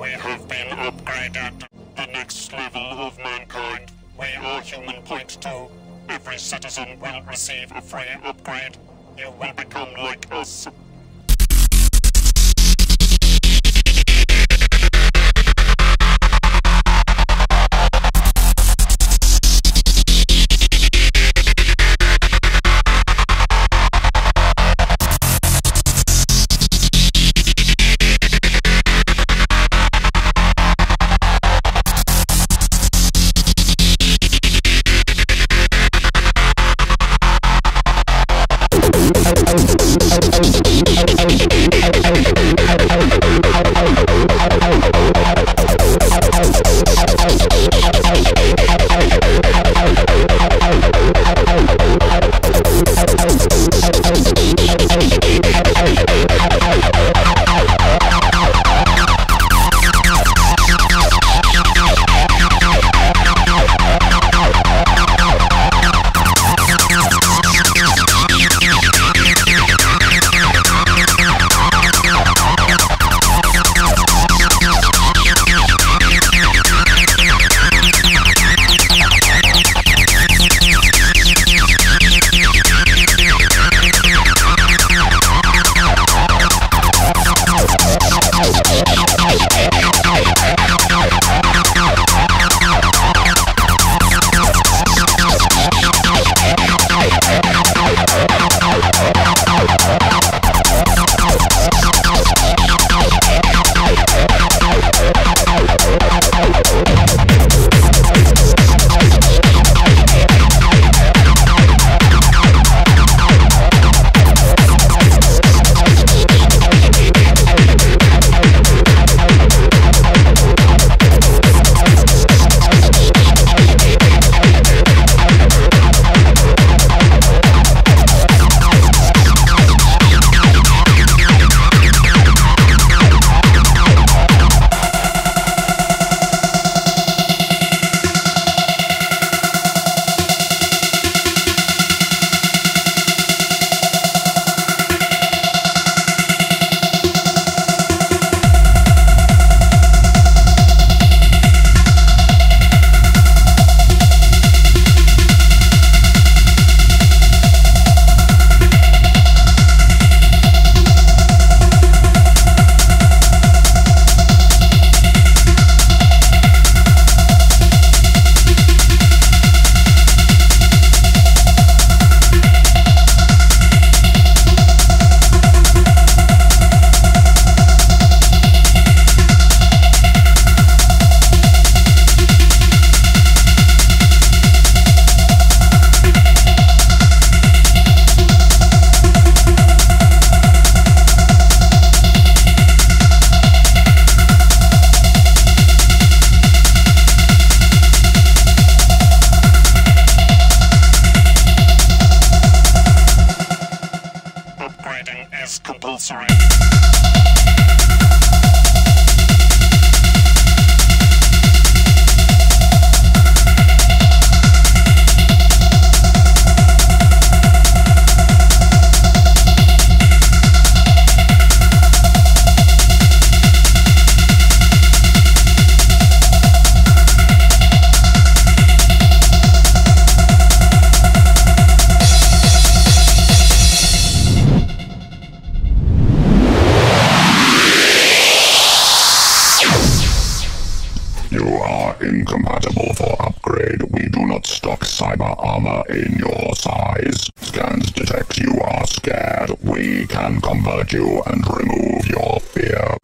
We have been upgraded. The next level of mankind. We are human point two. Every citizen will receive a free upgrade. You will become like us. Is compulsory. You are incompatible for upgrade. We do not stock cyber armor in your size. Scans detect you are scared. We can convert you and remove your fear.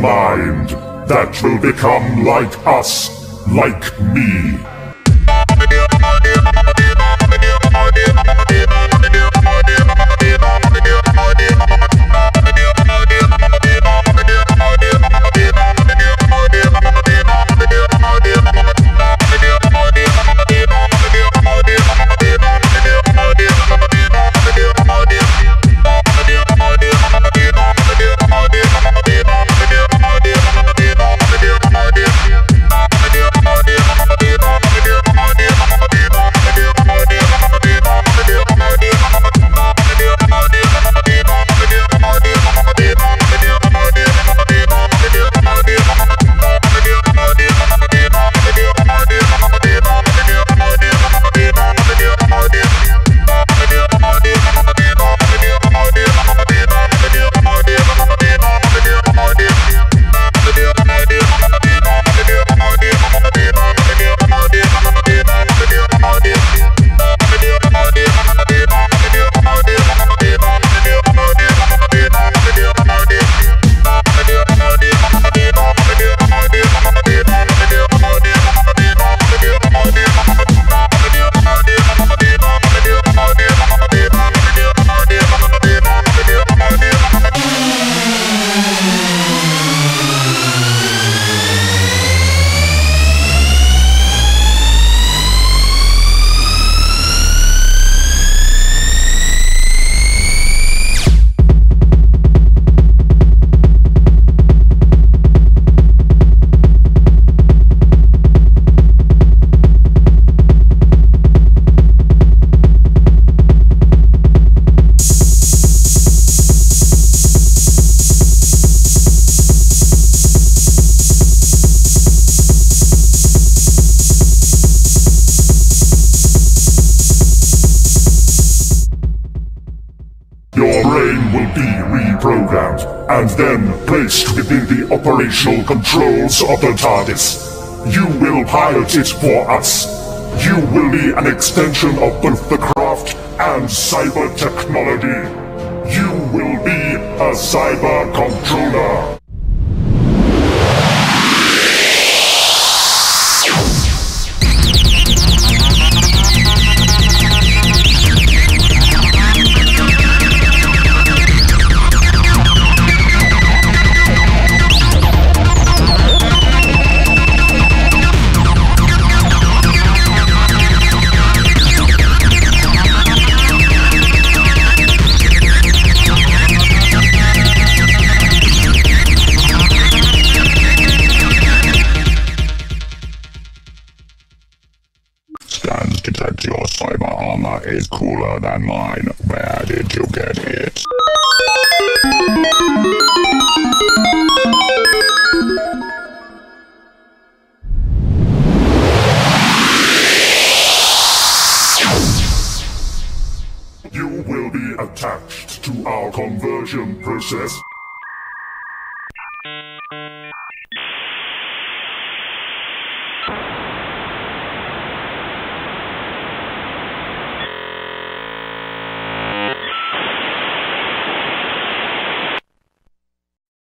Mind that will become like us, like me. Brain will be reprogrammed and then placed within the operational controls of the TARDIS. You will pilot it for us. You will be an extension of both the craft and cyber technology. You will be a cyber controller. Is cooler than mine. Where did you get it? You will be attached to our conversion process